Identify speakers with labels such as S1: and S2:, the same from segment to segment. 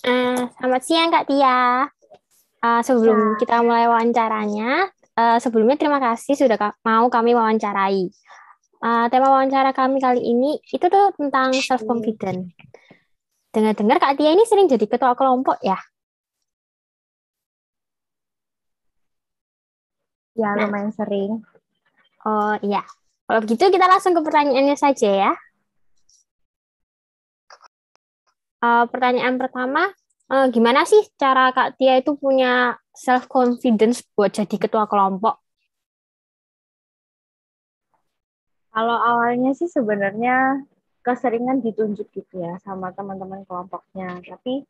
S1: Uh, selamat siang Kak Tia. Uh, sebelum ya. kita mulai wawancaranya, uh, sebelumnya terima kasih sudah mau kami wawancarai. Uh, tema wawancara kami kali ini itu tuh tentang self confidence. Dengar-dengar Kak Tia ini sering jadi ketua kelompok ya?
S2: Ya, nah. lumayan sering.
S1: Oh iya. Kalau begitu kita langsung ke pertanyaannya saja ya. Uh, pertanyaan pertama, uh, gimana sih cara Kak Tia itu punya self confidence buat jadi ketua kelompok?
S2: Kalau awalnya sih sebenarnya keseringan ditunjuk gitu ya sama teman-teman kelompoknya, tapi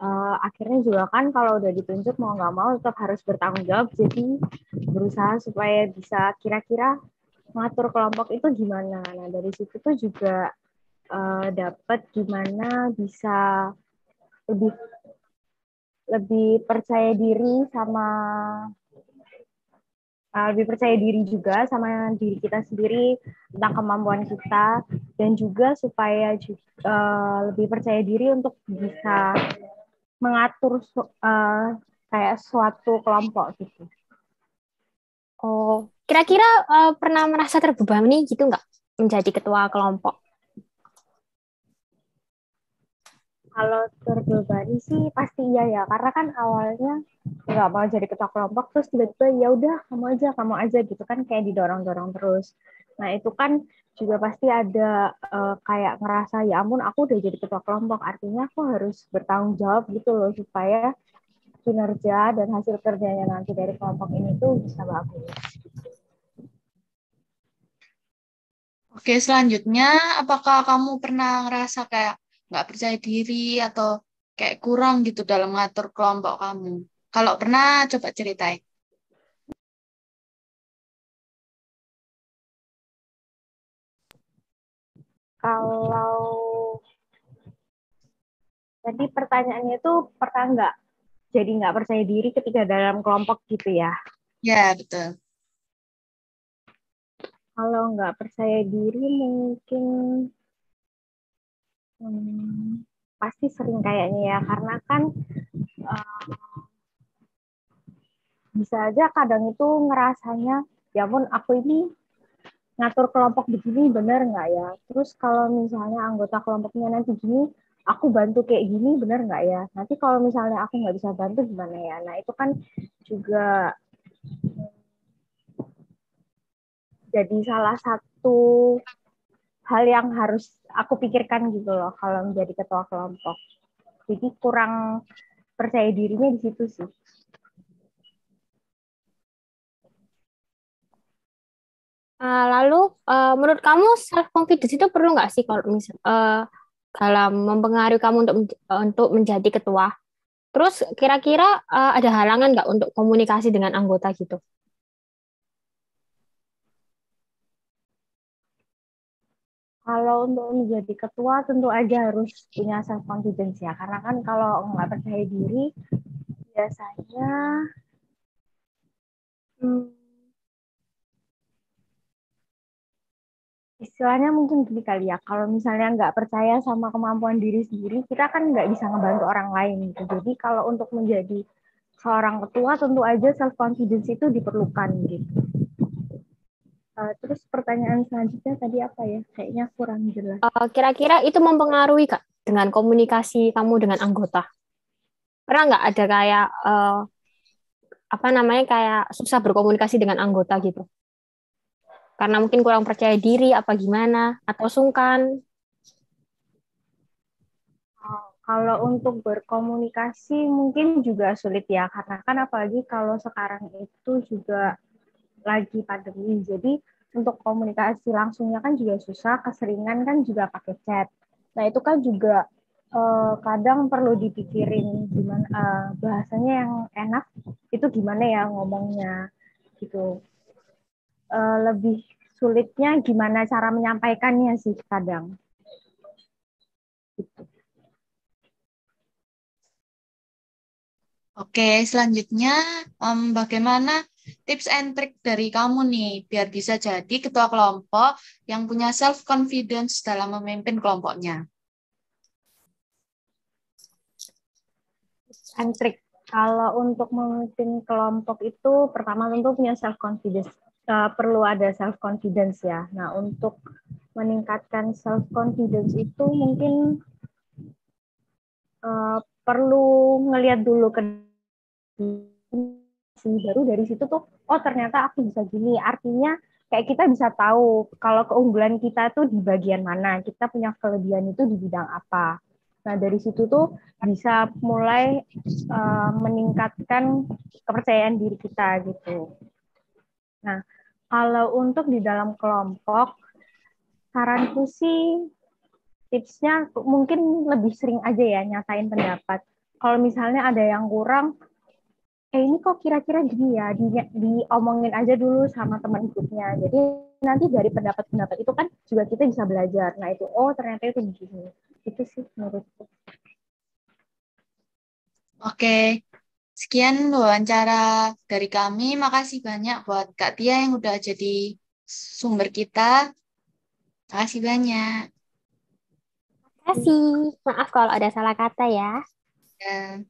S2: uh, akhirnya juga kan kalau udah ditunjuk mau nggak mau tetap harus bertanggung jawab. Jadi berusaha supaya bisa kira-kira mengatur kelompok itu gimana. Nah dari situ tuh juga uh, dapat gimana bisa lebih lebih percaya diri sama uh, lebih percaya diri juga sama diri kita sendiri tentang kemampuan kita dan juga supaya uh, lebih percaya diri untuk bisa mengatur uh, kayak suatu kelompok gitu.
S1: Oh, kira-kira uh, pernah merasa terbebani gitu nggak menjadi ketua kelompok?
S2: Kalau terbebani sih pasti iya ya, karena kan awalnya nggak mau jadi ketua kelompok, terus tiba-tiba ya udah kamu aja, kamu aja gitu kan kayak didorong-dorong terus. Nah itu kan juga pasti ada uh, kayak ngerasa ya ampun aku udah jadi ketua kelompok artinya aku harus bertanggung jawab gitu loh supaya kinerja dan hasil kerjanya nanti dari kelompok ini tuh bisa bagus.
S3: Oke, selanjutnya apakah kamu pernah ngerasa kayak nggak percaya diri atau kayak kurang gitu dalam ngatur kelompok kamu? Kalau pernah, coba ceritain.
S2: kalau tadi pertanyaannya itu pernah nggak jadi nggak percaya diri ketika dalam kelompok gitu ya?
S3: Ya betul.
S2: Kalau nggak percaya diri mungkin hmm, pasti sering kayaknya ya karena kan uh, bisa aja kadang itu ngerasanya ya pun aku ini ngatur kelompok begini benar nggak ya? Terus kalau misalnya anggota kelompoknya nanti gini, aku bantu kayak gini benar nggak ya? Nanti kalau misalnya aku nggak bisa bantu gimana ya? Nah itu kan juga jadi salah satu hal yang harus aku pikirkan gitu loh kalau menjadi ketua kelompok. Jadi kurang percaya dirinya di situ sih.
S1: Uh, lalu uh, menurut kamu self confidence itu perlu nggak sih kalau misal uh, dalam mempengaruhi kamu untuk untuk menjadi ketua? Terus kira-kira ada halangan nggak untuk komunikasi dengan anggota gitu?
S2: Kalau untuk menjadi ketua tentu aja harus punya self confidence ya, karena kan kalau nggak percaya diri biasanya hmm, istilahnya mungkin gini kali ya, kalau misalnya nggak percaya sama kemampuan diri sendiri, kita kan nggak bisa ngebantu orang lain gitu. Jadi kalau untuk menjadi seorang ketua, tentu aja self confidence itu diperlukan gitu. Uh, terus pertanyaan selanjutnya tadi apa ya? Kayaknya kurang jelas.
S1: Uh, kira-kira itu mempengaruhi kak dengan komunikasi kamu dengan anggota? Pernah nggak ada kayak uh, apa namanya kayak susah berkomunikasi dengan anggota gitu? Karena mungkin kurang percaya diri apa gimana atau sungkan?
S2: Kalau untuk berkomunikasi mungkin juga sulit ya karena kan apalagi kalau sekarang itu juga lagi pandemi. Jadi untuk komunikasi langsungnya kan juga susah, keseringan kan juga pakai chat. Nah, itu kan juga eh, kadang perlu dipikirin gimana eh, bahasanya yang enak itu gimana ya ngomongnya gitu uh, lebih sulitnya gimana cara menyampaikannya sih kadang.
S3: Oke, selanjutnya um, bagaimana tips and trick dari kamu nih biar bisa jadi ketua kelompok yang punya self confidence dalam memimpin kelompoknya?
S2: and trick. Kalau untuk memimpin kelompok itu pertama tentu punya self confidence. Uh, perlu ada self confidence ya. Nah, untuk meningkatkan self confidence itu mungkin uh, perlu ngelihat dulu ke baru dari situ tuh oh ternyata aku bisa gini. Artinya kayak kita bisa tahu kalau keunggulan kita tuh di bagian mana. Kita punya kelebihan itu di bidang apa. Nah dari situ tuh bisa mulai uh, meningkatkan kepercayaan diri kita gitu. Nah kalau untuk di dalam kelompok saranku sih tipsnya mungkin lebih sering aja ya nyatain pendapat. Kalau misalnya ada yang kurang, eh ini kok kira-kira gini ya, di, diomongin aja dulu sama teman grupnya. Jadi nanti dari pendapat-pendapat itu kan juga kita bisa belajar. Nah itu, oh ternyata itu begini. Itu sih menurutku.
S3: Oke, sekian wawancara dari kami. Makasih banyak buat Kak Tia yang udah jadi sumber kita. Makasih banyak
S1: kasih. Maaf kalau ada salah kata ya.
S3: Ya.